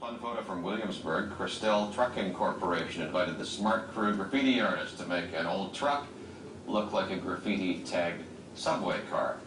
Fun photo from Williamsburg. Christelle Trucking Corporation invited the Smart Crew graffiti artist to make an old truck look like a graffiti tagged subway car.